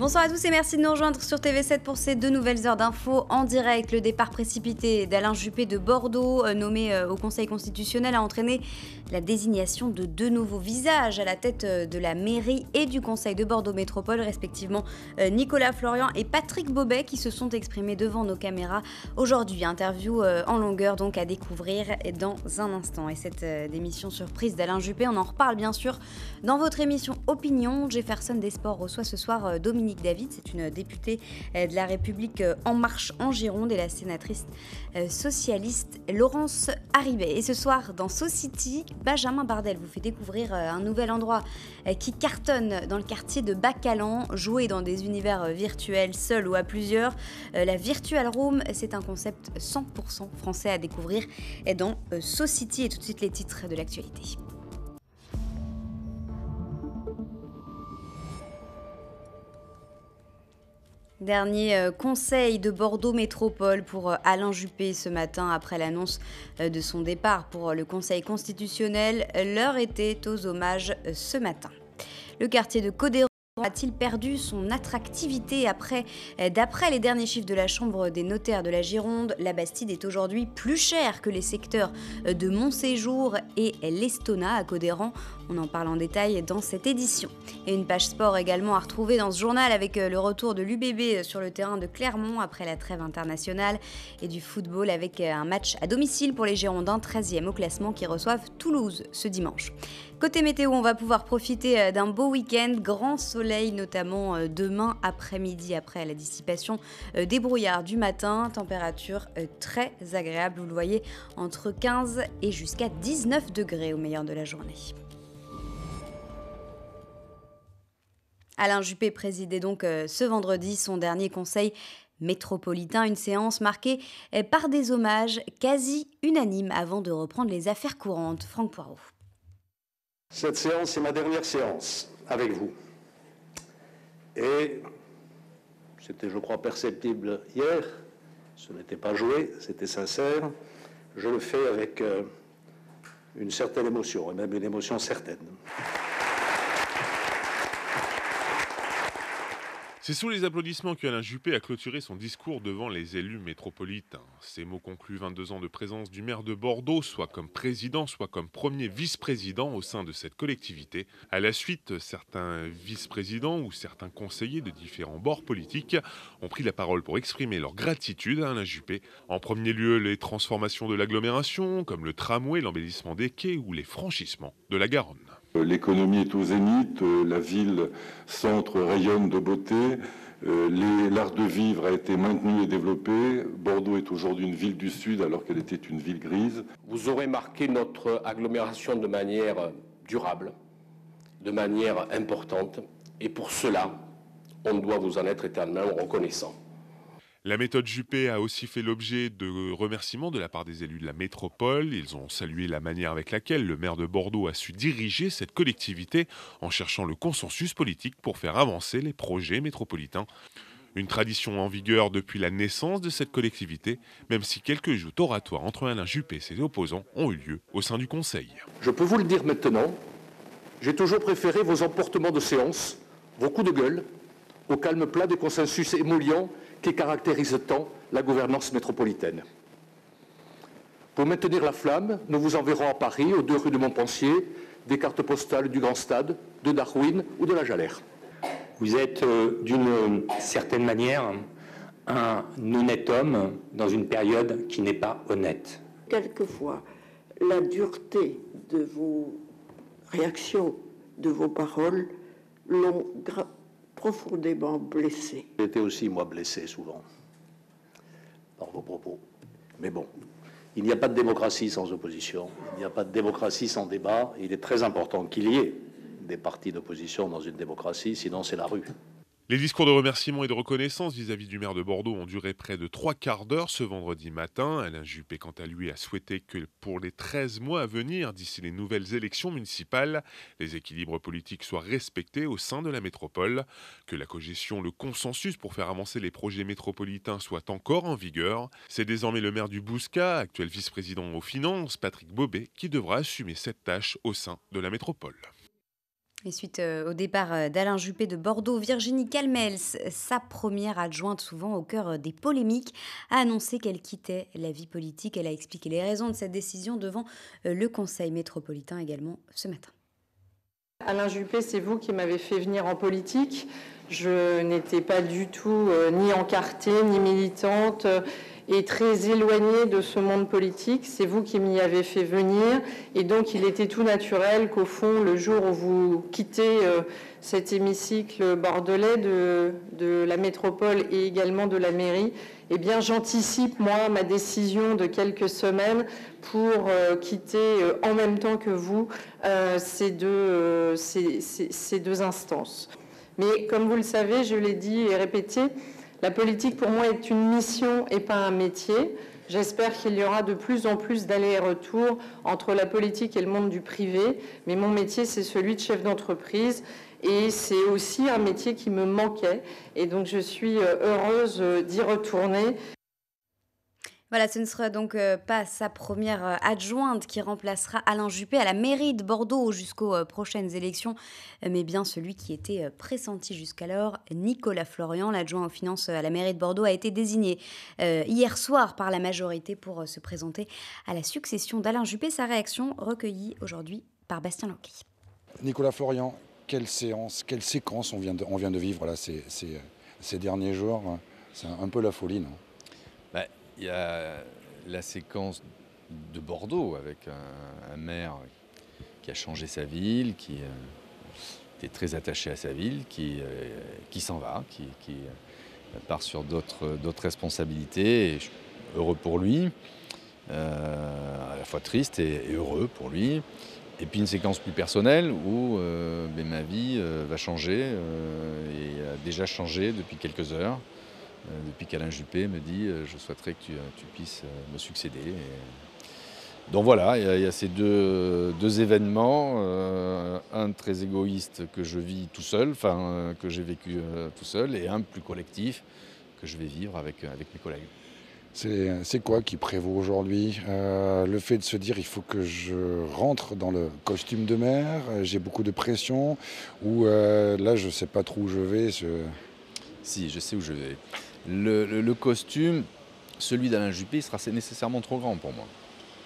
Bonsoir à tous et merci de nous rejoindre sur TV7 pour ces deux nouvelles heures d'infos en direct. Le départ précipité d'Alain Juppé de Bordeaux, euh, nommé euh, au Conseil constitutionnel, a entraîné la désignation de deux nouveaux visages à la tête euh, de la mairie et du Conseil de Bordeaux Métropole, respectivement Nicolas Florian et Patrick Bobet, qui se sont exprimés devant nos caméras aujourd'hui. Interview en longueur donc à découvrir dans un instant. Et cette démission surprise d'Alain Juppé, on en reparle bien sûr dans votre émission Opinion. Jefferson des Sports reçoit ce soir Dominique David, c'est une députée de la République En Marche en Gironde et la sénatrice socialiste Laurence Haribet. Et ce soir dans Society, Benjamin Bardel vous fait découvrir euh, un nouvel endroit euh, qui cartonne dans le quartier de Bacalan, jouer dans des univers euh, virtuels, seul ou à plusieurs. La Virtual Room, c'est un concept 100% français à découvrir dans Society et tout de suite les titres de l'actualité. Dernier euh, conseil de Bordeaux Métropole pour euh, Alain Juppé ce matin après l'annonce euh, de son départ pour le Conseil constitutionnel. L'heure était aux hommages ce matin. Le quartier de Codéron a-t-il perdu son attractivité après D'après les derniers chiffres de la Chambre des notaires de la Gironde, la Bastide est aujourd'hui plus chère que les secteurs de Montséjour et l'Estona à Codéran. On en parle en détail dans cette édition. Et une page sport également à retrouver dans ce journal avec euh, le retour de l'UBB sur le terrain de Clermont après la trêve internationale et du football avec euh, un match à domicile pour les Girondins 13e au classement qui reçoivent Toulouse ce dimanche. Côté météo, on va pouvoir profiter euh, d'un beau week-end, grand soleil notamment demain après-midi après la dissipation des brouillards du matin, température très agréable, vous le voyez, entre 15 et jusqu'à 19 degrés au meilleur de la journée. Alain Juppé présidait donc euh, ce vendredi son dernier conseil métropolitain, une séance marquée euh, par des hommages quasi unanimes avant de reprendre les affaires courantes. Franck Poirot. Cette séance est ma dernière séance avec vous. Et c'était, je crois, perceptible hier. Ce n'était pas joué, c'était sincère. Je le fais avec euh, une certaine émotion, et même une émotion certaine. C'est sous les applaudissements qu'Alain Juppé a clôturé son discours devant les élus métropolitains. Ces mots concluent 22 ans de présence du maire de Bordeaux, soit comme président, soit comme premier vice-président au sein de cette collectivité. À la suite, certains vice-présidents ou certains conseillers de différents bords politiques ont pris la parole pour exprimer leur gratitude à Alain Juppé. En premier lieu, les transformations de l'agglomération, comme le tramway, l'embellissement des quais ou les franchissements de la Garonne. Euh, l'économie est au zénith, euh, la ville centre rayonne de beauté, euh, l'art de vivre a été maintenu et développé. Bordeaux est aujourd'hui une ville du Sud alors qu'elle était une ville grise. Vous aurez marqué notre agglomération de manière durable, de manière importante, et pour cela, on doit vous en être éternellement reconnaissant. La méthode Juppé a aussi fait l'objet de remerciements de la part des élus de la métropole. Ils ont salué la manière avec laquelle le maire de Bordeaux a su diriger cette collectivité en cherchant le consensus politique pour faire avancer les projets métropolitains. Une tradition en vigueur depuis la naissance de cette collectivité, même si quelques joutes oratoires entre Alain Juppé et ses opposants ont eu lieu au sein du Conseil. Je peux vous le dire maintenant, j'ai toujours préféré vos emportements de séance, vos coups de gueule, au calme plat des consensus émollients qui caractérise tant la gouvernance métropolitaine. Pour maintenir la flamme, nous vous enverrons à Paris, aux deux rues de Montpensier, des cartes postales du Grand Stade, de Darwin ou de la Jalère. Vous êtes euh, d'une certaine manière un honnête homme dans une période qui n'est pas honnête. Quelquefois, la dureté de vos réactions, de vos paroles, l'ont profondément blessé. J'ai été aussi, moi, blessé souvent par vos propos. Mais bon, il n'y a pas de démocratie sans opposition, il n'y a pas de démocratie sans débat. Il est très important qu'il y ait des partis d'opposition dans une démocratie, sinon c'est la rue. Les discours de remerciement et de reconnaissance vis-à-vis du maire de Bordeaux ont duré près de trois quarts d'heure ce vendredi matin. Alain Juppé, quant à lui, a souhaité que pour les 13 mois à venir, d'ici les nouvelles élections municipales, les équilibres politiques soient respectés au sein de la métropole, que la cogestion, le consensus pour faire avancer les projets métropolitains soit encore en vigueur. C'est désormais le maire du Bouscat, actuel vice-président aux finances, Patrick Bobet, qui devra assumer cette tâche au sein de la métropole. Et suite euh, au départ euh, d'Alain Juppé de Bordeaux, Virginie Calmels, sa première adjointe souvent au cœur euh, des polémiques, a annoncé qu'elle quittait la vie politique. Elle a expliqué les raisons de cette décision devant le Conseil métropolitain également ce matin. Alain Juppé, c'est vous qui m'avez fait venir en politique. Je n'étais pas du tout ni encartée, ni militante est très éloigné de ce monde politique. C'est vous qui m'y avez fait venir. Et donc, il était tout naturel qu'au fond, le jour où vous quittez euh, cet hémicycle bordelais de, la métropole et également de la mairie, eh bien, j'anticipe, moi, ma décision de quelques semaines pour euh, quitter euh, en même temps que vous ces deux instances. Mais comme vous le savez, je l'ai dit et répété, la politique, pour moi, est une mission et pas un métier. J'espère qu'il y aura de plus en plus d'allers-retours entre la politique et le monde du privé. Mais mon métier, c'est celui de chef d'entreprise. Et c'est aussi un métier qui me manquait. Et donc, je suis euh, heureuse d'y retourner. Voilà, ce ne sera donc euh, pas sa première euh, adjointe qui remplacera Alain Juppé à la mairie de Bordeaux jusqu'aux euh, prochaines élections, mais bien celui qui était pressenti jusqu'alors, Nicolas Florian, l'adjoint aux finances à la mairie de Bordeaux, a été désigné hier soir par la majorité pour se présenter à la succession d'Alain Juppé. Sa réaction recueillie aujourd'hui par Bastien Lanqui. Nicolas Florian, quelle séance, quelle séquence on vient de, vivre là, ces, ces, derniers jours? C'est un, peu la folie, non? Il y a la séquence de Bordeaux avec un, maire qui a changé sa ville, qui euh, était très attaché à sa ville, qui, euh, qui s'en va, qui, euh, part sur d'autres responsabilités. heureux pour lui, à la fois triste et, heureux pour lui. Et puis une séquence plus personnelle où ben, ma vie va changer et a déjà changé depuis quelques heures. Euh, depuis qu'Alain Juppé me dit euh, je souhaiterais que tu, euh, puisses me succéder. Donc voilà, il y, a ces deux, événements, un très égoïste que je vis tout seul, enfin que j'ai vécu tout seul, et un plus collectif que je vais vivre avec, avec mes collègues. C'est quoi qui prévaut aujourd'hui? Le fait de se dire il faut que je rentre dans le costume de maire, j'ai beaucoup de pression, ou là je ne sais pas trop où je vais Si, je sais où je vais. Le, costume, celui d'Alain Juppé, sera nécessairement trop grand pour moi.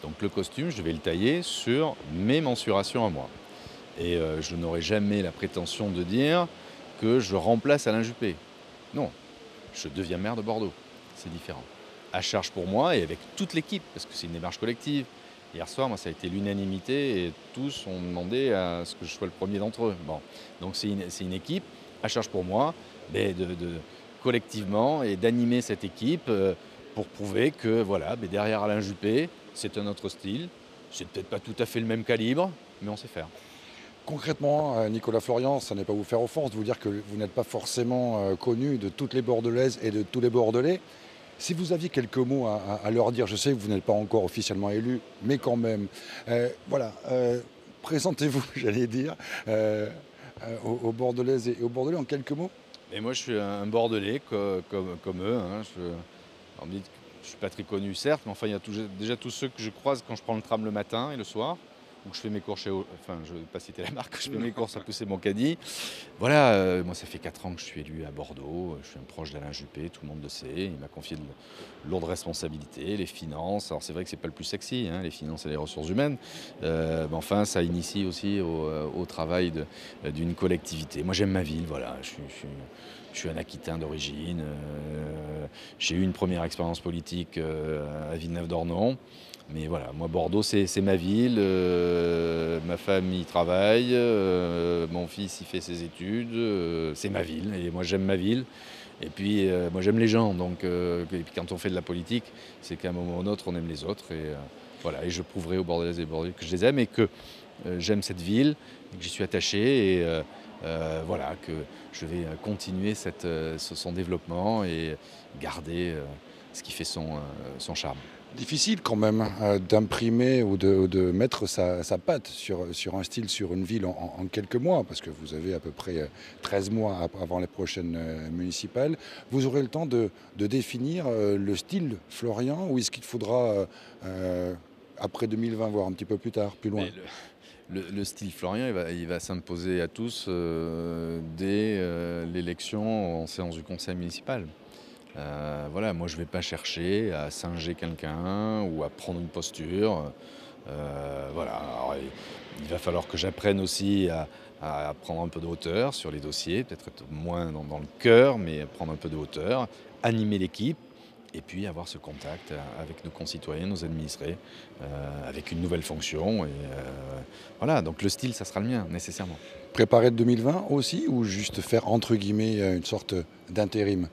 Donc le costume, je vais le tailler sur mes mensurations à moi. Et euh, je n'aurai jamais la prétention de dire que je remplace Alain Juppé. Non, je deviens maire de Bordeaux. C'est différent. À charge pour moi et avec toute l'équipe, parce que c'est une démarche collective. Hier soir, moi, ça a été l'unanimité et tous ont demandé à ce que je sois le premier d'entre eux. Bon, donc c'est une, équipe à charge pour moi collectivement et d'animer cette équipe euh, pour prouver que voilà, mais derrière Alain Juppé, c'est un autre style. C'est peut-être pas tout à fait le même calibre, mais on sait faire. Concrètement, euh, Nicolas Florian, ça n'est pas vous faire offense de vous dire que vous n'êtes pas forcément euh, connu de toutes les Bordelaises et de tous les Bordelais. Si vous aviez quelques mots à, leur dire, je sais que vous n'êtes pas encore officiellement élu, mais quand même, voilà, présentez-vous, j'allais dire, aux Bordelaises et aux Bordelais en quelques mots. Et moi, je suis un Bordelais comme, eux. Hein. Je, ne suis pas très connu, certes, mais enfin, il y a déjà tous ceux que je croise quand je prends le tram le matin et le soir où je fais mes courses chez. Enfin, je ne vais pas citer la marque, je fais mes courses à pousser mon caddie. Voilà, euh, moi, ça fait 4 ans que je suis élu à Bordeaux. Je suis un proche d'Alain Juppé, tout le monde le sait. Il m'a confié de lourdes responsabilités, les finances. Alors, c'est vrai que c'est pas le plus sexy, hein, les finances et les ressources humaines. Euh, mais enfin, ça initie aussi au, euh, travail d'une collectivité. Moi, j'aime ma ville, voilà. Je, je suis un Aquitain d'origine. J'ai eu une première expérience politique à Villeneuve-d'Ornon. Mais voilà, moi Bordeaux c'est ma ville, euh, ma femme y travaille, euh, mon fils y fait ses études, euh, c'est ma ville et moi j'aime ma ville. Et puis moi j'aime les gens, donc et puis quand on fait de la politique, c'est qu'à un moment ou un autre on aime les autres. Et voilà, et je prouverai aux Bordelaises et Bordelais que je les aime et que j'aime cette ville, que j'y suis attaché. Et voilà, que je vais continuer son développement et garder ce qui fait son charme. Difficile quand même euh, d'imprimer ou de, mettre sa, patte sur, un style, sur une ville en, quelques mois, parce que vous avez à peu près 13 euh, mois avant les prochaines euh, municipales. Vous aurez le temps de, définir le style Florian ou est-ce qu'il faudra, après 2020, voire un petit peu plus tard, plus loin? Le, style Florian, il va s'imposer à tous dès l'élection en séance du conseil municipal. Euh, voilà, moi je ne vais pas chercher à singer quelqu'un ou à prendre une posture. Euh, voilà, il, va falloir que j'apprenne aussi à, prendre un peu de hauteur sur les dossiers, peut-être moins dans, le cœur, mais prendre un peu de hauteur, animer l'équipe et puis avoir ce contact avec nos concitoyens, nos administrés, euh, avec une nouvelle fonction. Voilà, donc le style, ça sera le mien, nécessairement. Préparer 2020 aussi, ou juste faire entre guillemets une sorte d'intérim?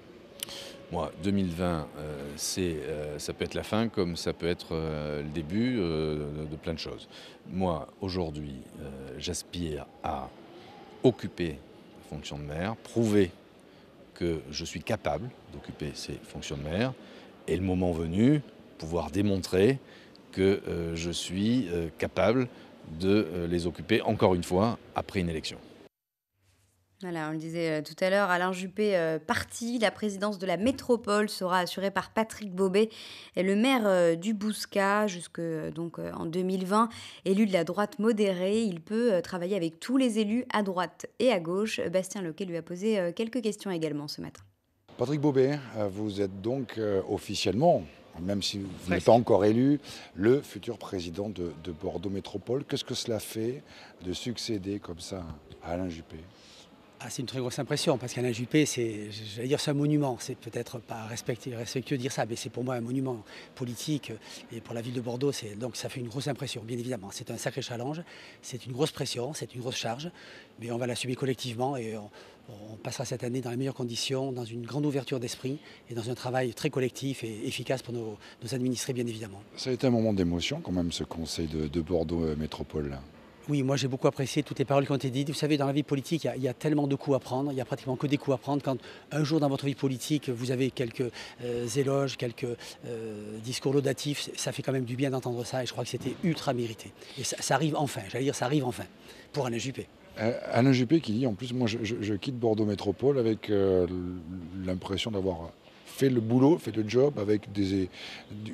Moi, 2020, euh, euh, ça peut être la fin comme ça peut être euh, le début de, plein de choses. Moi, aujourd'hui, j'aspire à occuper la fonction de maire, prouver que je suis capable d'occuper ces fonctions de maire, et le moment venu, pouvoir démontrer que je suis capable de les occuper encore une fois après une élection. Voilà, on le disait euh, tout à l'heure, Alain Juppé euh, parti. La présidence de la métropole sera assurée par Patrick Bobet, le maire euh, du Bouscat, jusque donc en 2020. Élu de la droite modérée, il peut travailler avec tous les élus à droite et à gauche. Bastien Loquet lui a posé quelques questions également ce matin. Patrick Bobet, vous êtes donc officiellement, même si vous n'êtes pas encore élu, le futur président de, de Bordeaux Métropole. Qu'est-ce que cela fait de succéder comme ça à Alain Juppé? Ah, c'est une très grosse impression parce qu'Alain Juppé, c'est, j'allais c'est un monument. C'est peut-être pas respectueux, de dire ça, mais c'est pour moi un monument politique et pour la ville de Bordeaux, donc ça fait une grosse impression, bien évidemment. C'est un sacré challenge, c'est une grosse pression, c'est une grosse charge, mais on va l'assumer collectivement et on, passera cette année dans les meilleures conditions, dans une grande ouverture d'esprit et dans un travail très collectif et efficace pour nos, administrés, bien évidemment. Ça a été un moment d'émotion quand même, ce conseil de, de Bordeaux euh, Métropole. Oui, moi j'ai beaucoup apprécié toutes les paroles qui ont été dites. Vous savez, dans la vie politique, il y, a, tellement de coups à prendre, il n'y a pratiquement que des coups à prendre. Quand un jour dans votre vie politique, vous avez quelques euh, éloges, quelques euh, discours laudatifs, ça fait quand même du bien d'entendre ça et je crois que c'était ultra mérité. Et ça, arrive enfin, j'allais dire, ça arrive enfin, pour Alain Juppé. Euh, Alain Juppé qui dit, en plus, moi je, quitte Bordeaux Métropole avec l'impression d'avoir fait le boulot, fait le job avec des,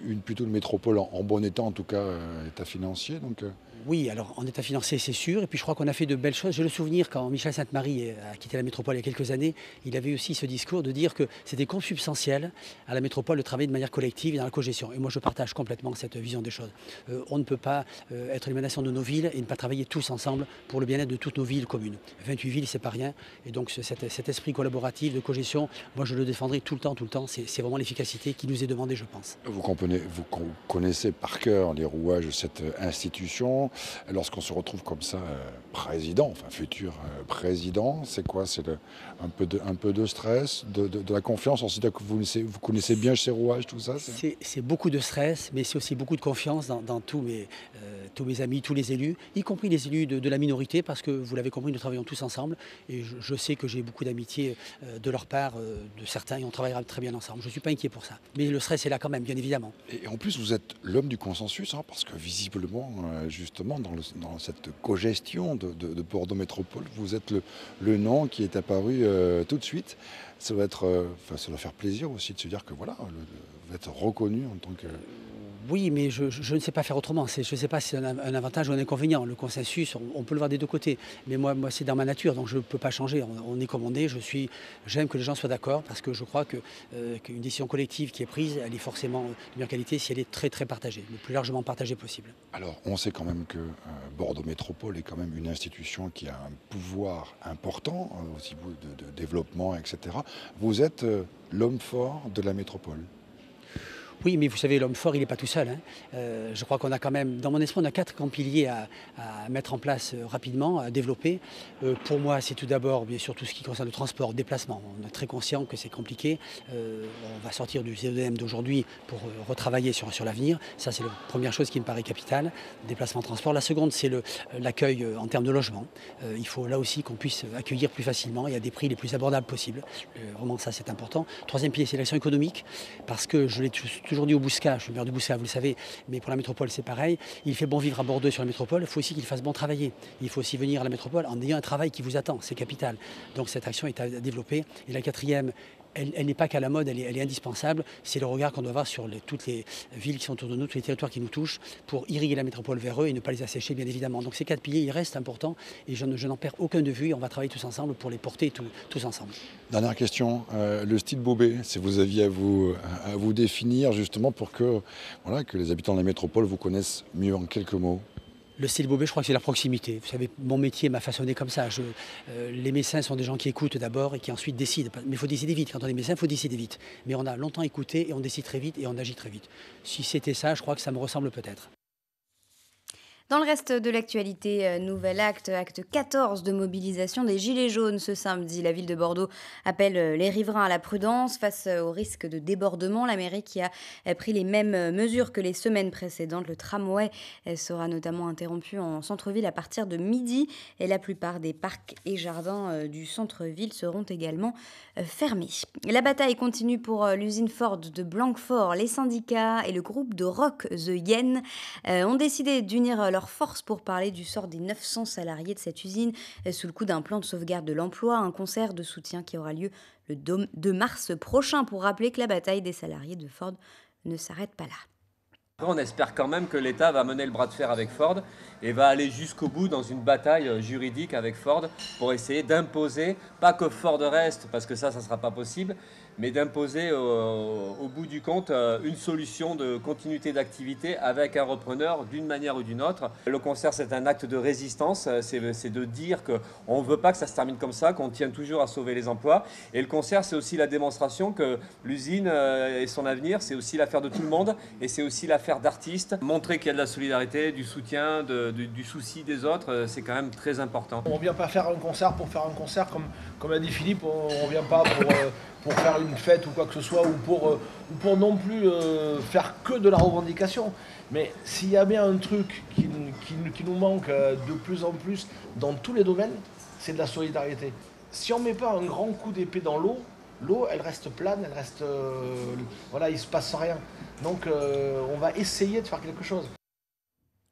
une, plutôt une métropole en, bon état, en tout cas état financier. Donc, oui, alors en état financier, c'est sûr. Et puis je crois qu'on a fait de belles choses. J'ai le souvenir quand Michel Sainte-Marie a quitté la métropole il y a quelques années, il avait aussi ce discours de dire que c'était consubstantiel à la métropole de travailler de manière collective et dans la cogestion. Et moi, je partage complètement cette vision des choses. Euh, on ne peut pas euh, être l'émanation de nos villes et ne pas travailler tous ensemble pour le bien-être de toutes nos villes communes. 28 villes, c'est pas rien. Et donc cet, esprit collaboratif de cogestion, moi, je le défendrai tout le temps, tout le temps. C'est vraiment l'efficacité qui nous est demandée, je pense. Vous connaissez par cœur les rouages de cette institution lorsqu'on se retrouve comme ça, euh, président, enfin futur euh, président, c'est quoi? C'est un, peu de, un peu de stress, de, la confiance? On que vous connaissez, vous connaissez bien ces rouages, tout ça C'est? Beaucoup de stress, mais c'est aussi beaucoup de confiance dans, tous, mes, euh, tous mes amis, tous les élus, y compris les élus de, la minorité, parce que vous l'avez compris, nous travaillons tous ensemble. Et je, sais que j'ai beaucoup d'amitié de leur part, de certains, et on travaillera très bien ensemble. Je ne suis pas inquiet pour ça. Mais le stress est là quand même, bien évidemment. Et en plus, vous êtes l'homme du consensus, hein, parce que visiblement, justement, dans, cette co-gestion de, Bordeaux Métropole. Vous êtes le, nom qui est apparu euh, tout de suite. Ça doit, être, euh, ça doit faire plaisir aussi de se dire que voilà, vous êtes reconnu en tant que oui, mais je, ne sais pas faire autrement. Je ne sais pas si c'est un, avantage ou un inconvénient. Le consensus, on, peut le voir des deux côtés. Mais moi, c'est dans ma nature, donc je ne peux pas changer. On, est est. Je suis, j'aime que les gens soient d'accord parce que je crois euh, qu'une décision collective qui est prise, elle est forcément de meilleure qualité si elle est très très partagée, le plus largement partagée possible. Alors, on sait quand même que euh, Bordeaux Métropole est quand même une institution qui a un pouvoir important euh, aussi de, de, développement, etc. Vous êtes l'homme fort de la métropole. Oui, mais vous savez, l'homme fort, il n'est pas tout seul. Hein. Euh, je crois qu'on a quand même, dans mon esprit, on a quatre grands piliers à, mettre en place euh, rapidement, à développer. Euh, pour moi, c'est tout d'abord, bien sûr, tout ce qui concerne le transport, le déplacement. On est très conscient que c'est compliqué. on va sortir du CEDM d'aujourd'hui pour retravailler sur, sur l'avenir. Ça, c'est la première chose qui me paraît capitale, déplacement, transport. La seconde, c'est l'accueil en termes de logement. il faut là aussi qu'on puisse accueillir plus facilement et à des prix les plus abordables possibles. vraiment, ça, c'est important. Troisième pilier, c'est l'action économique, parce que je l'ai toujours dit au Bousca, je suis maire du Bousca, vous le savez, mais pour la métropole c'est pareil. Il fait bon vivre à Bordeaux sur la métropole, il faut aussi qu'il fasse bon travailler. Il faut aussi venir à la métropole en ayant un travail qui vous attend, c'est capital. Donc cette action est à développer. Et la quatrième, elle, n'est pas qu'à la mode, elle est, indispensable. C'est le regard qu'on doit avoir sur toutes les villes qui sont autour de nous, tous les territoires qui nous touchent, pour irriguer la métropole vers eux et ne pas les assécher, bien évidemment. Donc ces quatre piliers, ils restent importants et je, n'en perds aucun de vue et on va travailler tous ensemble pour les porter tous ensemble. Dernière question, euh, le style Bobé, si vous aviez à vous, définir justement pour que les habitants de la métropole vous connaissent mieux en quelques mots le style Bobé, je crois que c'est la proximité. Vous savez, mon métier m'a façonné comme ça. Euh, les médecins sont des gens qui écoutent d'abord et qui ensuite décident. Mais il faut décider vite. Quand on est médecin, il faut décider vite. Mais on a longtemps écouté et on décide très vite et on agit très vite. Si c'était ça, je crois que ça me ressemble peut-être. Dans le reste de l'actualité, euh, nouvel acte, acte 14 de mobilisation des Gilets jaunes ce samedi. La ville de Bordeaux appelle euh, les riverains à la prudence face euh, au risque de débordement. La mairie qui a pris les mêmes mesures que les semaines précédentes. Le tramway sera notamment interrompu en centre-ville à partir de midi et la plupart des parcs et jardins du centre-ville seront également fermés. La bataille continue pour l'usine Ford de Blanquefort. Les syndicats et le groupe de rock The Yen ont décidé d'unir leur force pour parler du sort des 900 salariés de cette usine sous le coup d'un plan de sauvegarde de l'emploi, un concert de soutien qui aura lieu le 2 mars prochain pour rappeler que la bataille des salariés de Ford ne s'arrête pas là. On espère quand même que l'État va mener le bras de fer avec Ford et va aller jusqu'au bout dans une bataille juridique avec Ford pour essayer d'imposer, pas que Ford reste, parce que ça, ça ne sera pas possible, mais d'imposer au, bout du compte euh, une solution de continuité d'activité avec un repreneur d'une manière ou d'une autre. Le concert, c'est un acte de résistance, euh, c'est de dire qu'on ne veut pas que ça se termine comme ça, qu'on tient toujours à sauver les emplois. Et le concert, c'est aussi la démonstration que l'usine euh, et son avenir, c'est aussi l'affaire de tout le monde et c'est aussi l'affaire d'artistes. Montrer qu'il y a de la solidarité, du soutien, du, souci des autres, c'est quand même très important. On ne vient pas faire un concert pour faire un concert, comme, comme a dit Philippe, on ne vient pas pour pour faire une fête ou quoi que ce soit, ou pour, euh, pour non plus euh, faire que de la revendication. Mais s'il y a bien un truc qui, nous manque euh, de plus en plus dans tous les domaines, c'est de la solidarité. Si on ne met pas un grand coup d'épée dans l'eau, l'eau, elle reste plane, elle reste... voilà, il se passe rien. Donc on va essayer de faire quelque chose.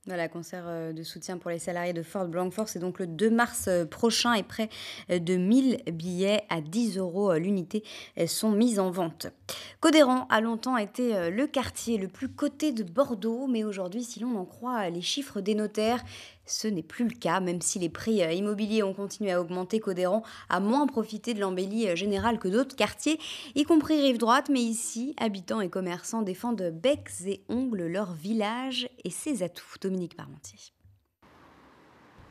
Voilà, concert euh, de soutien pour les salariés de Ford Blancfort, c'est donc le 2 mars euh, prochain et près euh, de 1000 billets à 10 euros l'unité sont mis en vente. Codéran a longtemps été le quartier le plus coté de Bordeaux, mais aujourd'hui, si l'on en croit les chiffres des notaires, ce n'est plus le cas, même si les prix euh, immobiliers ont continué à augmenter, Codéran a moins profité de l'embellie euh, générale que d'autres quartiers, y compris Rive Droite, mais ici, habitants et commerçants défendent becs et ongles leur village et ses atouts. Dominique Parmentier.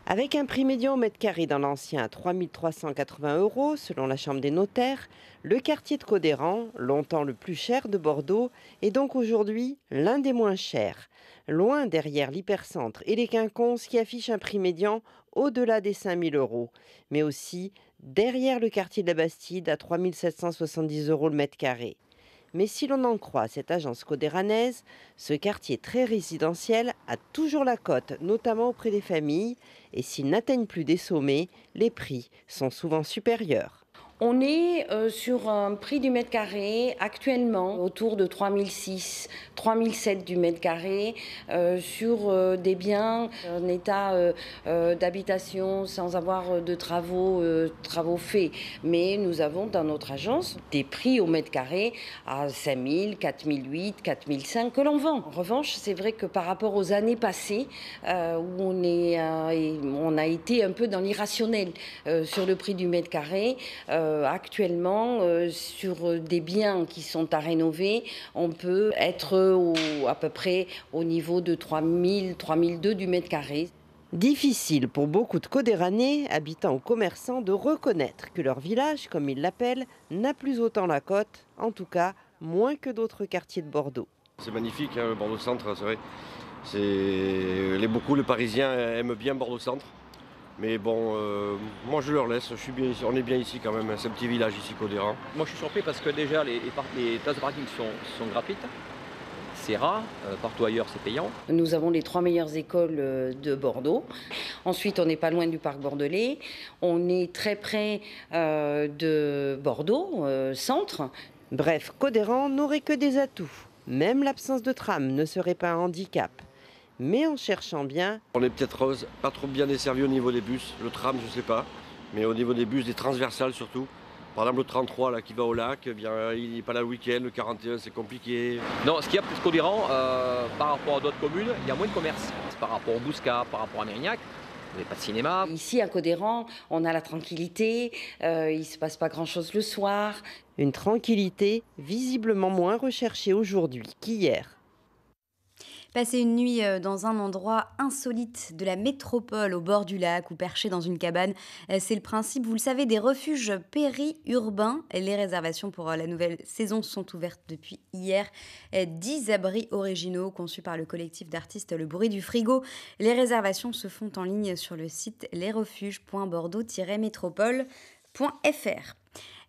Avec un prix médian au mètre carré dans l'ancien à 3380 euros, selon la Chambre des notaires, le quartier de Codéran, longtemps le plus cher de Bordeaux, est donc aujourd'hui l'un des moins chers loin derrière l'hypercentre et les quinconces qui affichent un prix médian au-delà des 5000 euros, mais aussi derrière le quartier de la Bastide à 3770 euros le mètre carré. Mais si l'on en croit cette agence codéranaise, ce quartier très résidentiel a toujours la cote, notamment auprès des familles, et s'ils n'atteignent plus des sommets, les prix sont souvent supérieurs. On est euh, sur un prix du mètre carré actuellement autour de 3006, 3007 du mètre carré euh, sur euh, des biens en état d'habitation sans avoir de travaux, travaux faits. Mais nous avons dans notre agence des prix au mètre carré à 5000, 4008, 4005 que l'on vend. En revanche, c'est vrai que par rapport aux années passées où on, a été un peu dans l'irrationnel sur le prix du mètre carré, actuellement, euh, sur des biens qui sont à rénover, on peut être à peu près au niveau de 3000, 3002 du mètre carré. Difficile pour beaucoup de Codéranais, habitants ou commerçants, de reconnaître que leur village, comme ils l'appellent, n'a plus autant la cote, en tout cas moins que d'autres quartiers de Bordeaux. C'est magnifique, hein, le Bordeaux Centre, c'est vrai. Les, beaucoup, les Parisiens aiment bien Bordeaux Centre. Mais bon, euh, moi je leur laisse, je suis bien on est bien ici quand même, c'est un petit village ici, Codéran. Moi je suis surpris parce que déjà les, les, places de parking sont, sont gratuites. C'est rare, euh, partout ailleurs c'est payant. Nous avons les trois meilleures écoles euh, de Bordeaux. Ensuite, on n'est pas loin du parc bordelais. On est très près de Bordeaux, centre. Bref, Codéran n'aurait que des atouts. Même l'absence de tram ne serait pas un handicap mais en cherchant bien. On est peut-être pas trop bien desservi au niveau des bus, le tram je sais pas, mais au niveau des bus, des transversales surtout. Par exemple le 33 là, qui va au lac, eh bien, il n'est pas là le week-end, le 41 c'est compliqué. Non, ce qu'il y a plus qu'Odiran, euh, par rapport à d'autres communes, il y a moins de commerce. Par rapport au Bousca, par rapport à Mérignac, il n'y a pas de cinéma. Ici, à Codéran, on a la tranquillité, euh, il ne se passe pas grand-chose le soir. Une tranquillité visiblement moins recherchée aujourd'hui qu'hier. Passer une nuit euh, dans un endroit insolite de la métropole au bord du lac ou perché dans une cabane, euh, c'est le principe, vous le savez, des refuges périurbains. Les réservations pour euh, la nouvelle saison sont ouvertes depuis hier. 10 abris originaux conçus par le collectif d'artistes Le Bruit du Frigo. Les réservations se font en ligne sur le site lesrefuges.bordeaux-métropole.fr.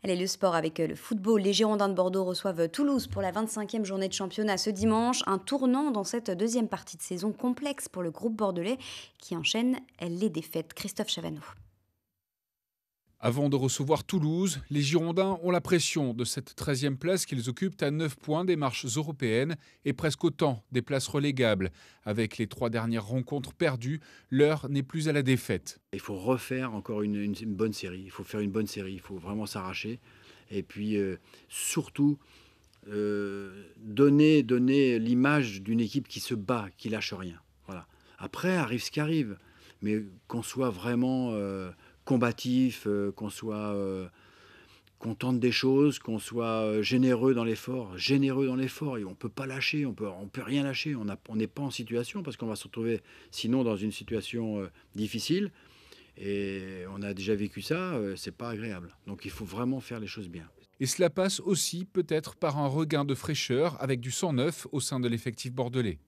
Allez, le sport avec euh, le football. Les Girondins de Bordeaux reçoivent euh, Toulouse pour la 25e journée de championnat ce dimanche. Un tournant dans cette deuxième partie de saison complexe pour le groupe bordelais qui enchaîne les défaites. Christophe Chavanot. Avant de recevoir Toulouse, les Girondins ont la pression de cette 13e place qu'ils occupent à 9 points des marches européennes et presque autant des places relégables. Avec les trois dernières rencontres perdues, l'heure n'est plus à la défaite. Il faut refaire encore une, bonne série. Il faut faire une bonne série. Il faut vraiment s'arracher. Et puis euh, surtout, euh, donner, donner l'image d'une équipe qui se bat, qui lâche rien. Voilà. Après, arrive ce qui arrive. Mais qu'on soit vraiment... Euh, combatif, euh, qu'on soit euh, content des choses, qu'on soit euh, généreux dans l'effort, généreux dans l'effort. Et on ne peut pas lâcher, on peut, on peut rien lâcher. On n'est pas en situation parce qu'on va se retrouver sinon dans une situation difficile. Et on a déjà vécu ça, c'est pas agréable. Donc il faut vraiment faire les choses bien. Et cela passe aussi peut-être par un regain de fraîcheur avec du sang neuf au sein de l'effectif bordelais.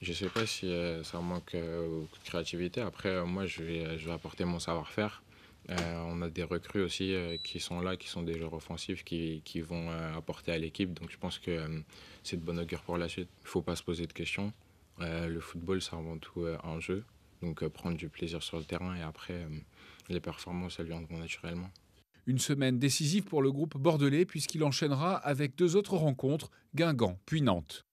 Je ne sais pas si ça manque de créativité. Après, moi, je vais, je vais apporter mon savoir-faire. Euh, on a des recrues aussi euh, qui sont là, qui sont des joueurs offensifs, qui, qui vont euh, apporter à l'équipe. Donc je pense que c'est de bonne augure pour la suite. Il ne faut pas se poser de questions. le football, c'est avant tout un jeu. Donc prendre du plaisir sur le terrain et après, les performances, elles viendront naturellement. Une semaine décisive pour le groupe bordelais puisqu'il enchaînera avec deux autres rencontres, Guingamp puis Nantes.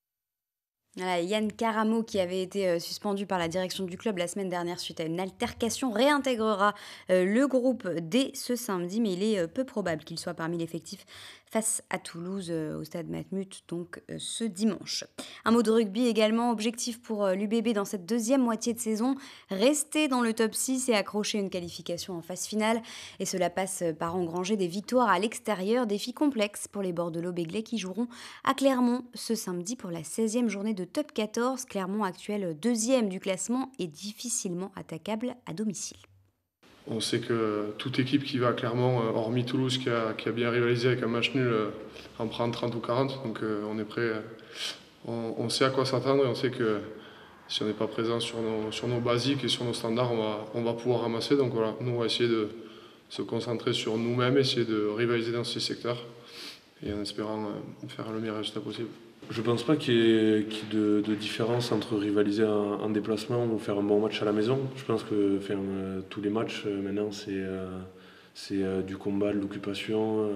Yann Caramo, qui avait été euh, suspendu par la direction du club la semaine dernière suite à une altercation, réintégrera euh, le groupe dès ce samedi, mais il est euh, peu probable qu'il soit parmi l'effectif face à Toulouse euh, au stade Matmut, donc euh, ce dimanche. Un mot de rugby également, objectif pour euh, l'UBB dans cette deuxième moitié de saison, rester dans le top 6 et accrocher une qualification en phase finale. Et cela passe par engranger des victoires à l'extérieur, défi complexe pour les Bordelot-Béglés qui joueront à Clermont ce samedi pour la 16e journée de top 14. Clermont actuel deuxième du classement est difficilement attaquable à domicile. On sait que toute équipe qui va clairement, euh, hormis Toulouse qui a, bien rivalisé avec un match nul, euh, en prend 30 ou 40. Donc euh, on est prêt, on, sait à quoi s'attendre et on sait que si on n'est pas présent sur nos, sur basiques et sur nos standards, on va, on va pouvoir ramasser. Donc voilà, nous on va essayer de se concentrer sur nous-mêmes, essayer de rivaliser dans ces secteurs et en espérant faire le meilleur résultat possible. Je pense pas qu'il y ait, de, différence entre rivaliser en, déplacement ou faire un bon match à la maison. Je pense que faire, euh, tous les matchs euh, maintenant c'est euh, du combat, de l'occupation,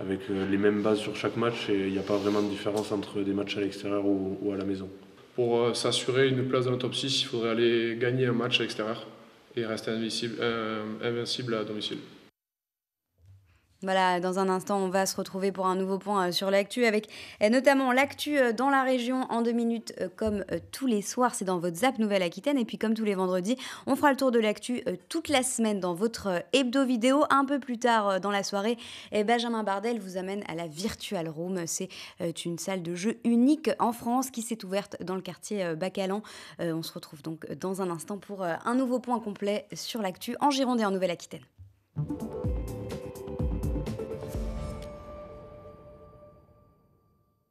avec les mêmes bases sur chaque match et il n'y a pas vraiment de différence entre des matchs à l'extérieur ou, à la maison. Pour s'assurer une place dans le top 6, il faudrait aller gagner un match à l'extérieur et rester invincible à domicile. Voilà, dans un instant, on va se retrouver pour un nouveau point euh, sur l'actu avec euh, notamment l'actu euh, dans la région en deux minutes, comme tous les soirs, c'est dans votre Zap Nouvelle-Aquitaine. Et puis, comme tous les vendredis, on fera le tour de l'actu toute la semaine dans votre hebdo vidéo. Un peu plus tard dans la soirée, et Benjamin Bardel vous amène à la Virtual Room. C'est une salle de jeu unique en France qui s'est ouverte dans le quartier Bacalan. On se retrouve donc dans un instant pour un nouveau point complet sur l'actu en Gironde et en Nouvelle-Aquitaine.